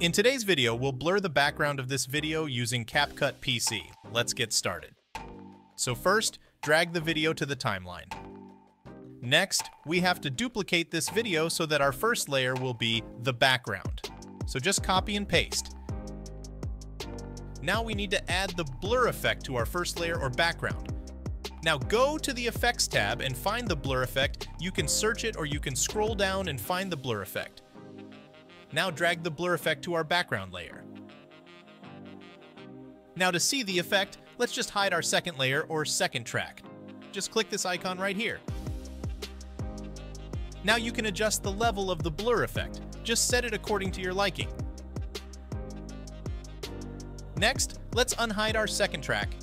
In today's video, we'll blur the background of this video using CapCut PC. Let's get started. So first, drag the video to the timeline. Next, we have to duplicate this video so that our first layer will be the background. So just copy and paste. Now we need to add the blur effect to our first layer or background. Now go to the Effects tab and find the blur effect. You can search it or you can scroll down and find the blur effect. Now drag the blur effect to our background layer. Now to see the effect, let's just hide our second layer or second track. Just click this icon right here. Now you can adjust the level of the blur effect. Just set it according to your liking. Next, let's unhide our second track.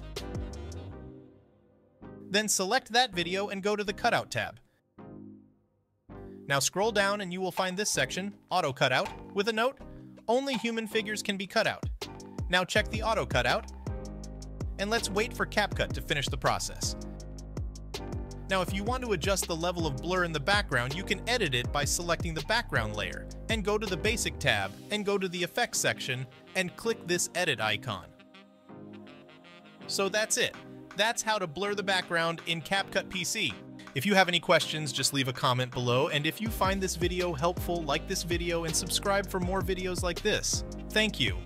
Then select that video and go to the Cutout tab. Now scroll down and you will find this section, Auto Cutout, with a note, only human figures can be cut out. Now check the Auto Cutout, and let's wait for CapCut to finish the process. Now if you want to adjust the level of blur in the background, you can edit it by selecting the background layer, and go to the Basic tab, and go to the Effects section, and click this Edit icon. So that's it. That's how to blur the background in CapCut PC. If you have any questions, just leave a comment below, and if you find this video helpful, like this video and subscribe for more videos like this. Thank you.